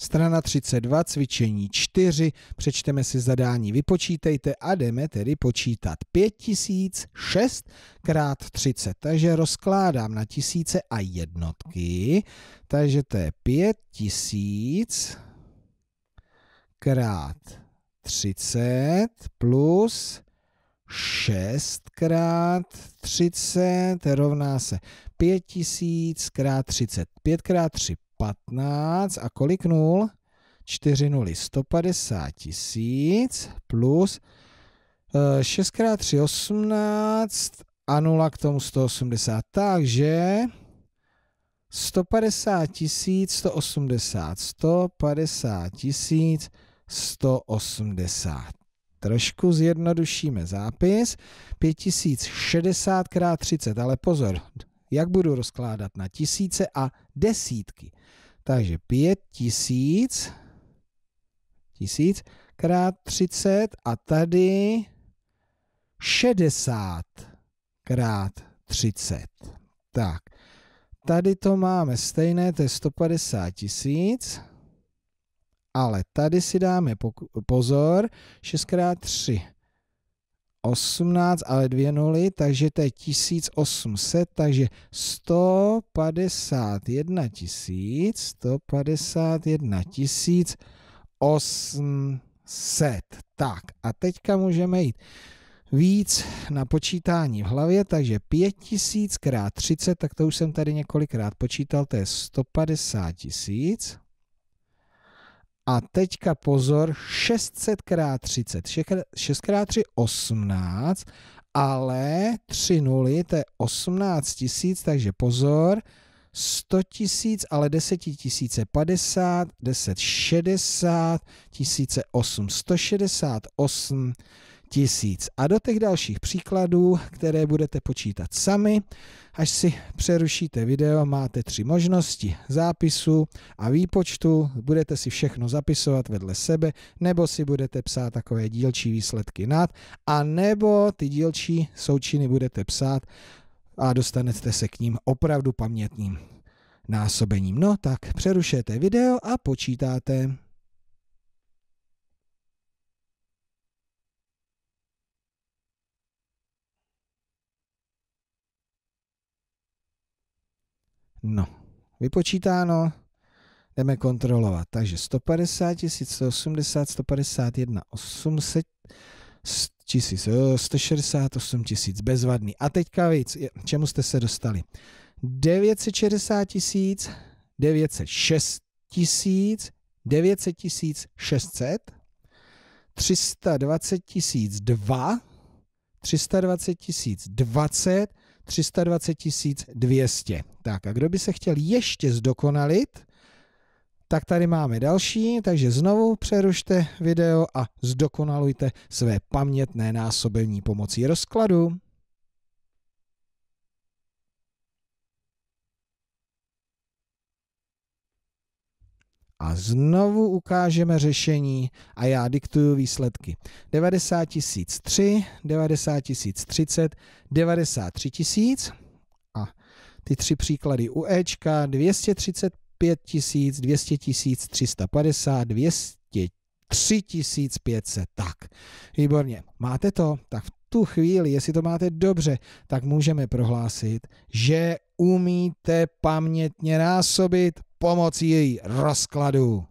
Strana 32, cvičení 4, přečteme si zadání, vypočítejte a jdeme tedy počítat. 5006 krát 30. Takže rozkládám na tisíce a jednotky, takže to je 5000 krát 30 plus 6 krát 30 rovná se 5000 krát 30. 5 krát 3 15 a kolik nul? 4 nuly 150 tisíc plus 6 krát 3 18 a 0 k tomu 180. Takže 150 tisíc 180. 150 tisíc 180. Trošku zjednodušíme zápis. 5060 krát 30, ale pozor, jak budu rozkládat na tisíce a desítky. Takže 5000 tisíc krát 30 a tady 60 krát 30. Tak, tady to máme stejné, to je 150 tisíc, ale tady si dáme pozor, 6 krát 3 18, ale dvě nuly, takže to je 1800, takže 151 tisíc, 151 tisíc 800. Tak a teďka můžeme jít víc na počítání v hlavě, takže 5000 krát 30, tak to už jsem tady několikrát počítal, to je 150 tisíc. A teďka pozor, 600 x 30, 6 x 3 18, ale 3 nuly, to je 18 tisíc, takže pozor, 100 tisíc, ale 10 tisíce 50, 10 60, tisíce 8, 168 tisíc. A do těch dalších příkladů, které budete počítat sami, až si přerušíte video, máte tři možnosti zápisu a výpočtu, budete si všechno zapisovat vedle sebe, nebo si budete psát takové dílčí výsledky nad, a nebo ty dílčí součiny budete psát a dostanete se k ním opravdu pamětným násobením. No tak přerušete video a počítáte. No, vypočítáno, jdeme kontrolovat. Takže 150 tisíc, 180, 151, 800 tisíc, 168 tisíc, bezvadný. A teďka víc, čemu jste se dostali? 960 tisíc, 906 tisíc, 900 tisíc 600, 320 tisíc 2, 320 tisíc 20, 320 200. Tak a kdo by se chtěl ještě zdokonalit, tak tady máme další, takže znovu přerušte video a zdokonalujte své pamětné násobení pomocí rozkladu. A znovu ukážeme řešení a já diktuju výsledky. 90 tisíc 3, 90 tisíc 30, 93 tisíc a ty tři příklady u Ečka 235 tisíc, 200 tisíc 350, 203 tisíc 500. Tak, výborně. Máte to? Tak v tu chvíli, jestli to máte dobře, tak můžeme prohlásit, že umíte pamětně násobit pomocí její rozkladu.